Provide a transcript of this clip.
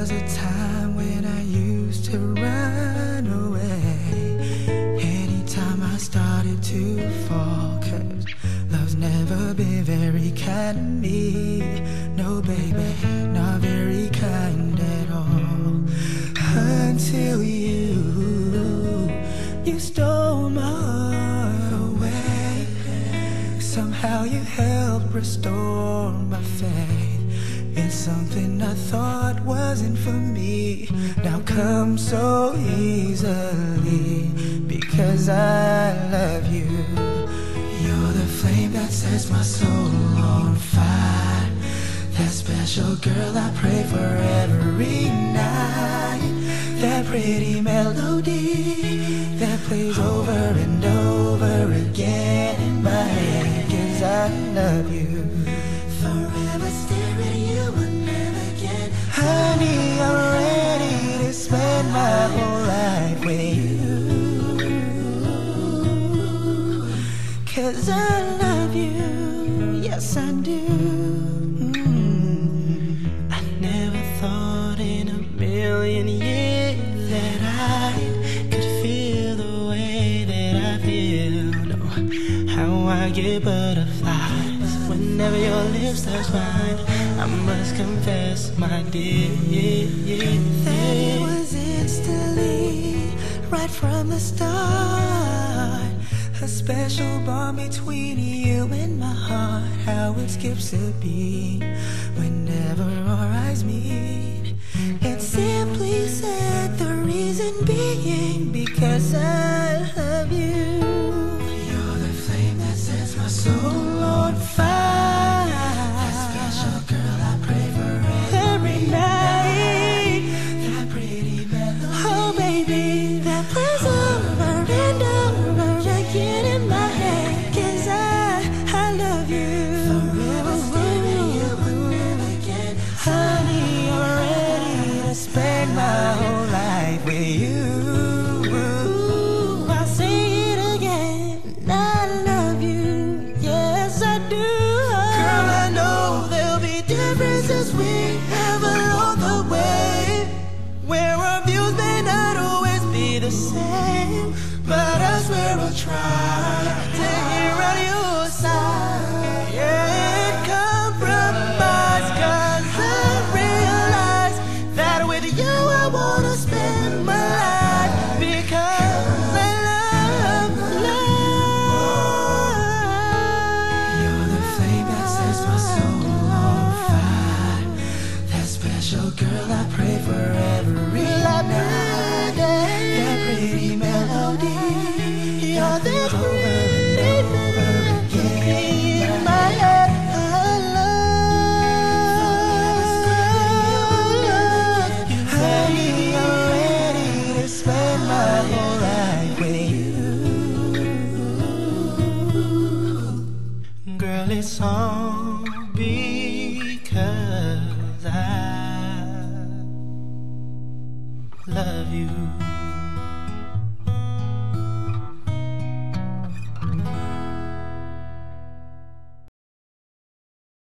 was a time when I used to run away. Anytime I started to fall, cause love's never been very kind to me. No, baby, not very kind at all. Until you, you stole my heart away. Somehow you helped restore my faith. It's something I thought wasn't for me. Now comes so easily because I love you. You're the flame that sets my soul on fire. That special girl I pray for every night. That pretty melody that plays over and over Cause I love you. Yes, I do. Mm. I never thought in a million years that I could feel the way that I feel. No, how I get butterflies whenever your lips touch mine. I must confess, my dear, that it was instantly right from the start. A special bond between you and my heart. How it skips a beat whenever my whole life with you. I'll say it again. I love you. Yes, I do. Girl, I know there'll be differences we have along the way. Where our views may not always be the same. But I swear I'll try Special girl I pray for every night. That pretty melody. You're the pretty melody in my head. I love. Honey, I'm ready to spend my whole life with you. Girl, it's all you.